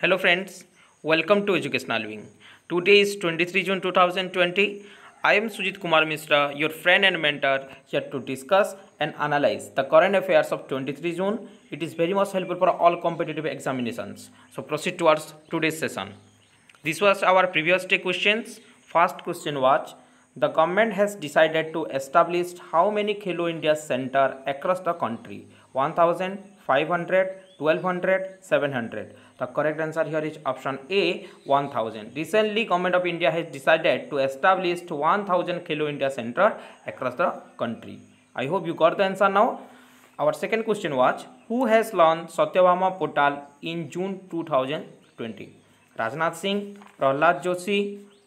Hello friends, welcome to Educational Wing. Today is 23 June 2020. I am Sujit Kumar Mishra, your friend and mentor here to discuss and analyze the current affairs of 23 June. It is very much helpful for all competitive examinations. So proceed towards today's session. This was our previous day questions. First question was, the government has decided to establish how many Khelo India center across the country? 1500, 1200 700 the correct answer here is option a 1000 recently government of india has decided to establish 1000 kilo india center across the country i hope you got the answer now our second question was who has launched satyabhama portal in june 2020 rajnath singh prahlad joshi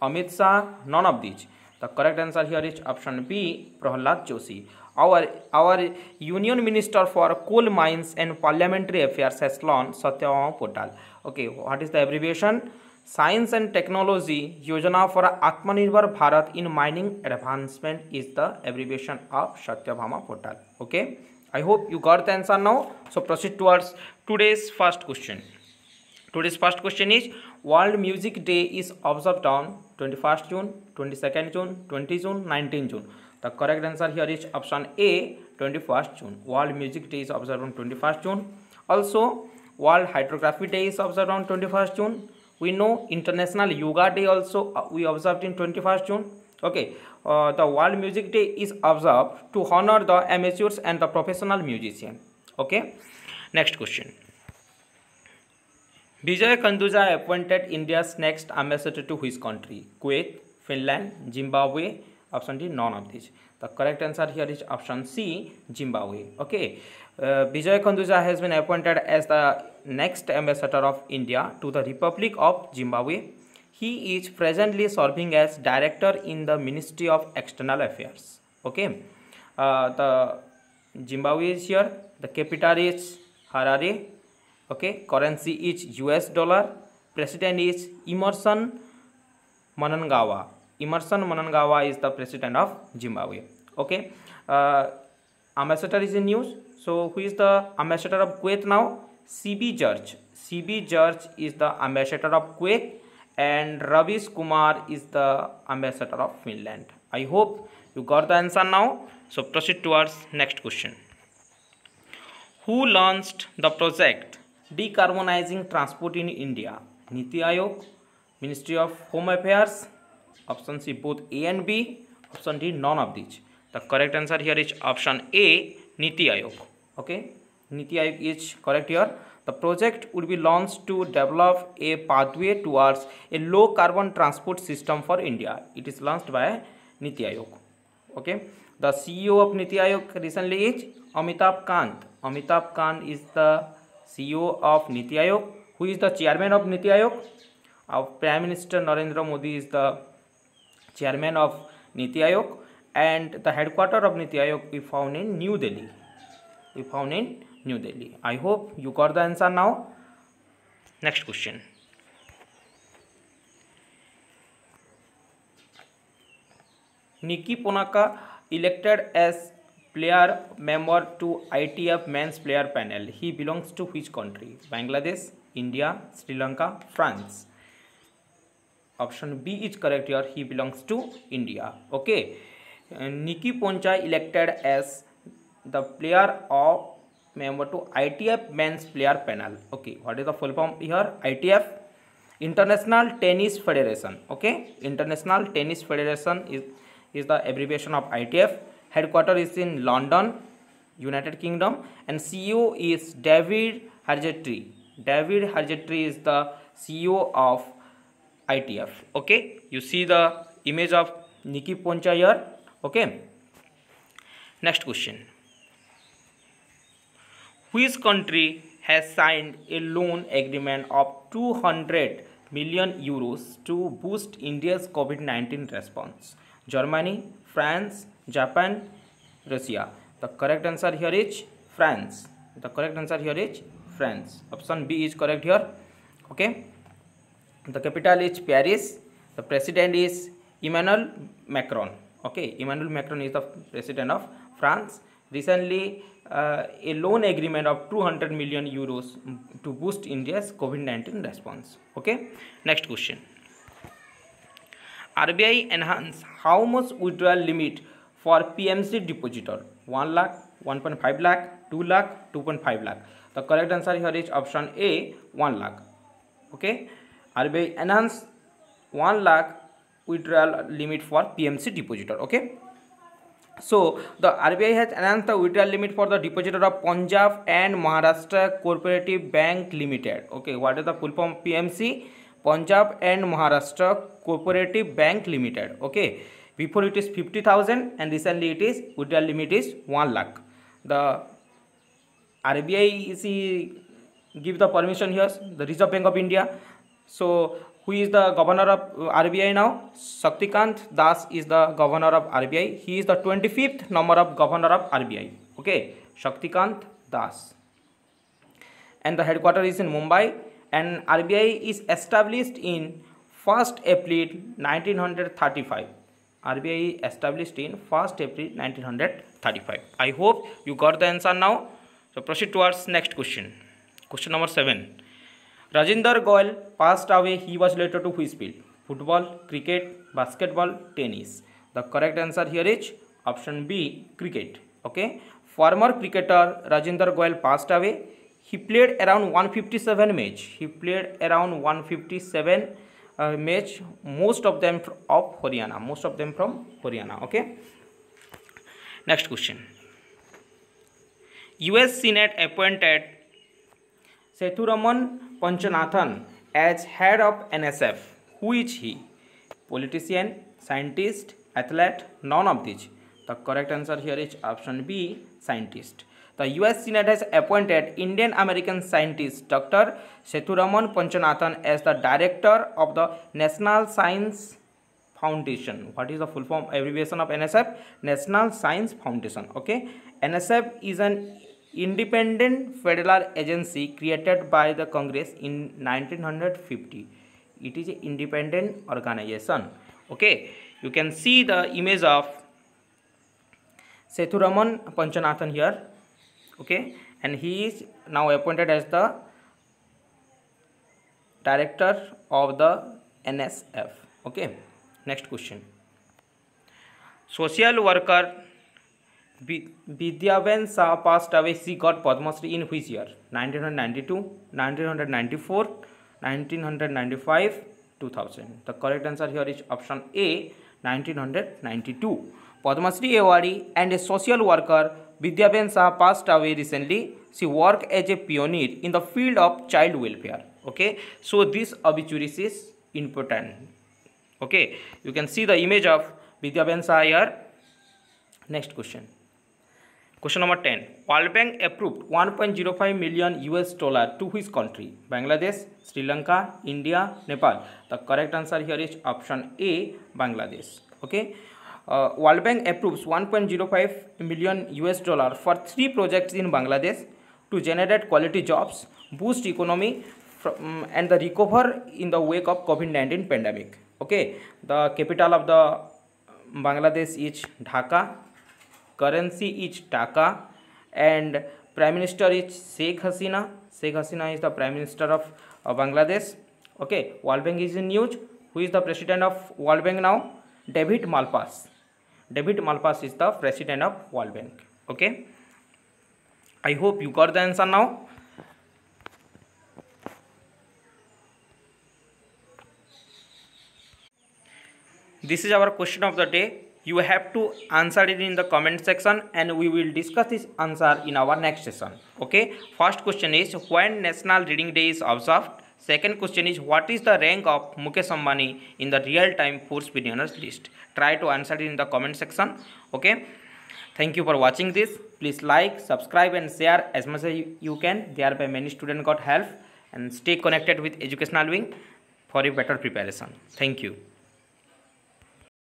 amit shah none of these the correct answer here is option B Pralhad Joshi our our union minister for coal mines and parliamentary affairs has launched Satyam portal okay what is the abbreviation science and technology Yojana for Atmanirbhar Bharat in mining advancement is the abbreviation of Satya Bhama portal okay I hope you got the answer now so proceed towards today's first question Today's first question is World Music Day is observed on 21st June, 22nd June, 20 June, 19 June. The correct answer here is option A, 21st June. World Music Day is observed on 21st June. Also, World Hydrography Day is observed on 21st June. We know International Yoga Day also uh, we observed in 21st June. Okay, uh, the World Music Day is observed to honor the amateurs and the professional musician. Okay, next question. Vijay Kanduja appointed India's next ambassador to his country, Kuwait, Finland, Zimbabwe. Option D, none of these. The correct answer here is option C, Zimbabwe. Okay. Uh, Kanduja has been appointed as the next ambassador of India to the Republic of Zimbabwe. He is presently serving as director in the Ministry of External Affairs. Okay. Uh, the Zimbabwe is here. The capital is Harare. Okay currency is US dollar president is Emmerson Mnangagwa Emmerson Mnangagwa is the president of Zimbabwe okay ambassador is in news so who is the ambassador of Kuwait now C Sibi George B George is the ambassador of Kuwait and Ravish Kumar is the ambassador of Finland I hope you got the answer now so proceed towards next question who launch the project Decarbonizing Transport in India, Niti Aayog, Ministry of Home Affairs. Option C, both A and B. Option D, none of these. The correct answer here is option A, Niti Aayog. Okay, Niti Aayog is correct here. The project would be launched to develop a pathway towards a low carbon transport system for India. It is launched by Niti Aayog. Okay, the CEO of Niti Aayog recently is Amitabh Kant. Amitabh Kant is the CEO of NITI Aayog who is the chairman of NITI Aayog और prime minister Narendra Modi is the chairman of NITI Aayog and the headquarter of NITI Aayog we found in New Delhi we found in New Delhi I hope you got the answer now next question Nikki पोनाका elected as player member to ITF men's player panel he belongs to which country Bangladesh India Sri Lanka France option B is correct here he belongs to India okay Nikki Poncha elected as the player of member to ITF men's player panel okay what is the full form here ITF International Tennis Federation okay International Tennis Federation is is the abbreviation of ITF headquarter is in London, United Kingdom and CEO is David Hargetry. David Hargetry is the CEO of ITF. Okay, you see the image of Nikki Poncha here. Okay, next question. Which country has signed a loan agreement of 200 million euros to boost India's COVID-19 response? Germany, France, Japan, Russia. The correct answer here is France. The correct answer here is France. Option B is correct here. Okay. The capital is Paris. The president is Emmanuel Macron. Okay, Emmanuel Macron is the president of France. Recently, uh, a loan agreement of 200 million euros to boost India's COVID-19 response. Okay, next question. RBI enhance how much withdrawal limit for PMC depositor 1 lakh, 1.5 lakh, 2 lakh, 2.5 lakh. The correct answer here is option A, 1 lakh. Okay. RBI enhance 1 lakh withdrawal limit for PMC depositor. Okay. So, the RBI has enhanced the withdrawal limit for the depositor of Punjab and Maharashtra Cooperative Bank Limited. Okay, what is the full form PMC? Punjab and Maharashtra Cooperative Bank Limited. Okay, before it is 50000 and recently it is withdrawal limit is 1 lakh the RBI is give the permission here the Reserve Bank of India so who is the governor of RBI now Shaktikant Das is the governor of RBI he is the 25th number of governor of RBI okay Shaktikant Das and the headquarters is in Mumbai and RBI is established in 1st April 1935 RBI established in 1st April 1935. I hope you got the answer now. So proceed towards next question. Question number 7. Rajinder Goyal passed away. He was related to which field? Football, cricket, basketball, tennis. The correct answer here is option B, cricket. Okay. Former cricketer Rajinder Goyal passed away. He played around 157 match. He played around 157 uh, match, most of them from Haryana. Okay, next question. US Senate appointed Sethuraman Panchanathan as head of NSF. Who is he? Politician, scientist, athlete, none of these. The correct answer here is option B, scientist. The US Senate has appointed Indian American scientist Dr. Sethuraman Panchanathan as the director of the National Science Foundation. What is the full form abbreviation of NSF? National Science Foundation. Okay. NSF is an independent federal agency created by the Congress in 1950. It is an independent organization. Okay. You can see the image of Sethuraman Panchanathan here. okay and he is now appointed as the director of the NSF okay next question social worker Vidyaven Shah passed away she got Padma Shri in which year 1992 1994 1995 2000 the correct answer here is option A 1992 Padma Shri awardee and a social worker Vidyaben Saha passed away recently. She worked as a pioneer in the field of child welfare. Okay, so this obituary is important. Okay, you can see the image of Vidyaben Saha here. Next question. Question number 10. World Bank approved 1.05 million US dollar to which country? Bangladesh, Sri Lanka, India, Nepal. The correct answer here is option A, Bangladesh. Okay. uh, World Bank approves 1.05 million US dollar for three projects in Bangladesh to generate quality jobs, boost economy from, mm, and the recover in the wake of COVID-19 pandemic. Okay, the capital of the mm, Bangladesh is Dhaka, currency is Taka and Prime Minister is Sheikh Hasina. Sheikh Hasina is the Prime Minister of uh, Bangladesh. Okay, World Bank is in news. Who is the President of World Bank now? David Malpass. David Malpass is the president of World Bank. Okay. I hope you got the answer now. This is our question of the day. You have to answer it in the comment section and we will discuss this answer in our next session. Okay. First question is when National Reading Day is observed? Second question is what is the rank of Mukesh Ambani in the real time force billionaires list? Try to answer it in the comment section. Okay. Thank you for watching this. Please like, subscribe and share as much as you can. Thereby many students got help and stay connected with educational wing for a better preparation. Thank you.